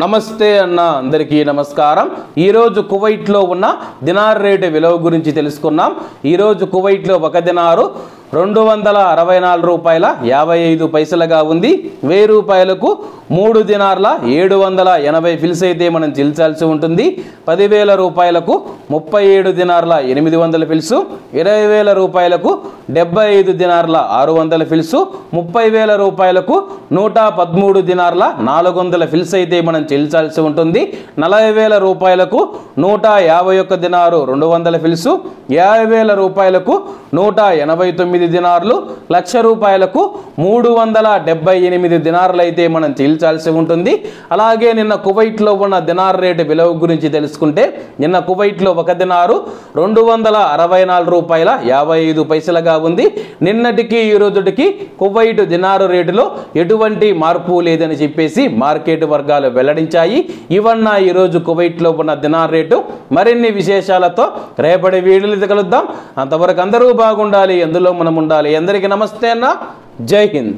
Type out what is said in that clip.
నమస్తే అన్న అందరికీ నమస్కారం. ఈరోజు కువైట్లో ఉన్న దినార్ రేటు విలువ గురించి తెలుసుకున్నాం. ఈరోజు కువైట్లో ఒక దినారు రెండు వందల అరవై నాలుగు రూపాయల యాభై ఐదు పైసలుగా ఉంది. వెయ్యి రూపాయలకు మూడు దినార్ల ఏడు వందల ఎనభై ఫిల్స్ అయితే మనం చెల్లించాల్సి ఉంటుంది. పదివేల రూపాయలకు ముప్పై ఏడు దినార్ల ఎనిమిది వందల ఫిల్సు ఇరవై వేల రూపాయలకు డెబ్బై ఐదు దినార్ల ఆరు వందల ఫిల్సు ముప్పై వేల రూపాయలకు నూట పదమూడు దినార్ల నాలుగు వందల ఫిల్స్ అయితే మనం చెల్లించాల్సి ఉంటుంది. నలభై వేల రూపాయలకు నూట యాభై ఒక్క దినారు రెండు వందల ఫిల్సు యాభై వేల రూపాయలకు నూట ఎనభై తొమ్మిది దినార్లు లక్ష రూపాయలకు మూడు వందల డెబ్బై ఎనిమిది దినార్లు అయితే మనం చెల్లించాల్సి ఉంటుంది. అలాగే నిన్న కువైట్లో ఉన్న దినార్ రేటు విలువ గురించి తెలుసుకుంటే నిన్న కువైట్లో ఒక దినారు రెండు వందల అరవై నాలుగు రూపాయల యాభై ఐదు పైసలుగా ఉంది. నిన్నటికి ఈ రోజుటికి కువైట్ దినారు రేటులో ఎటువంటి మార్పు లేదని చెప్పేసి మార్కెట్ వర్గాలు వెల్లడించాయి. ఇవన్న ఈరోజు కువైట్లో ఉన్న దినార్ రేటు మరిన్ని విశేషాలతో రేపటి వీడియోలు కలుద్దాం. అంతవరకు అందరూ బాగుండాలి ఎందులో మనం ఉండాలి అందరికీ నమస్తే అన్న. జై హింద్.